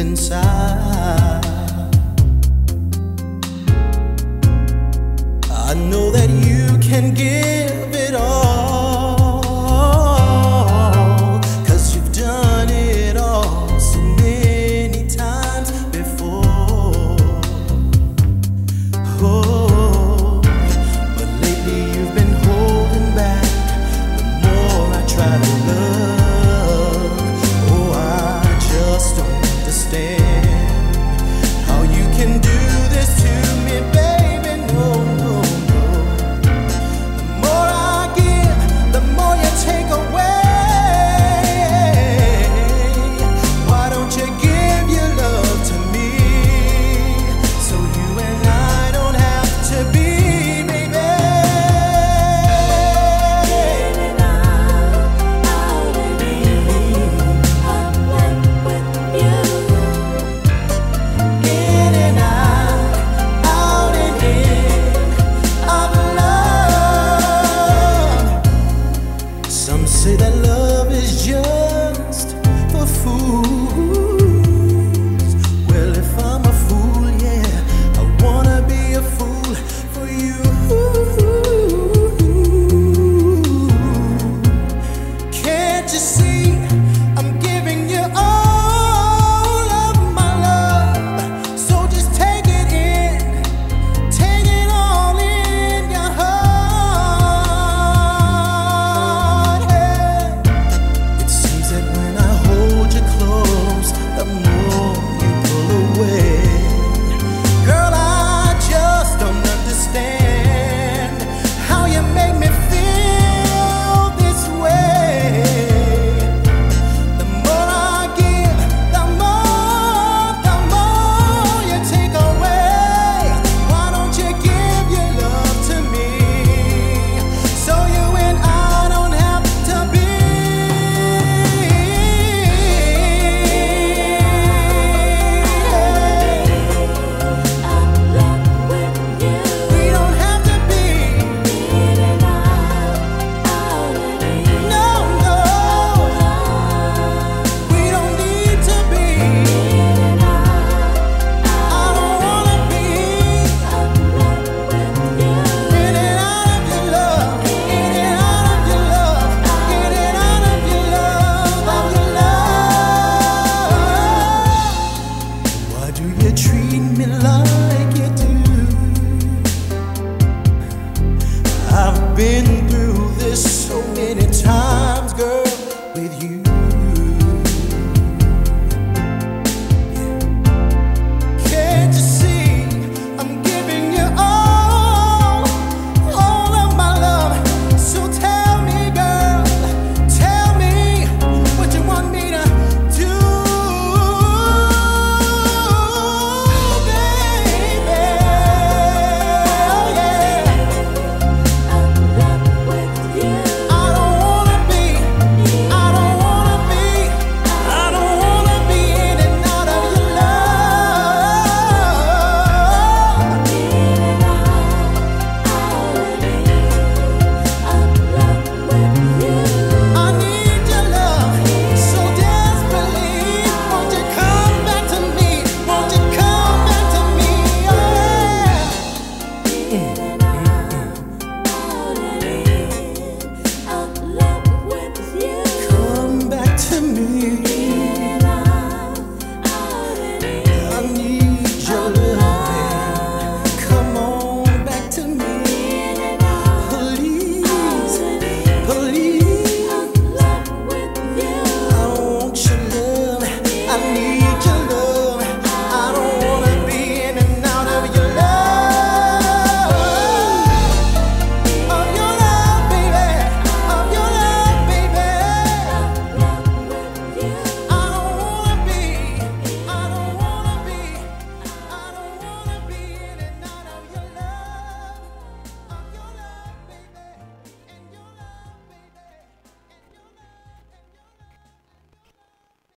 inside. I know that you can give.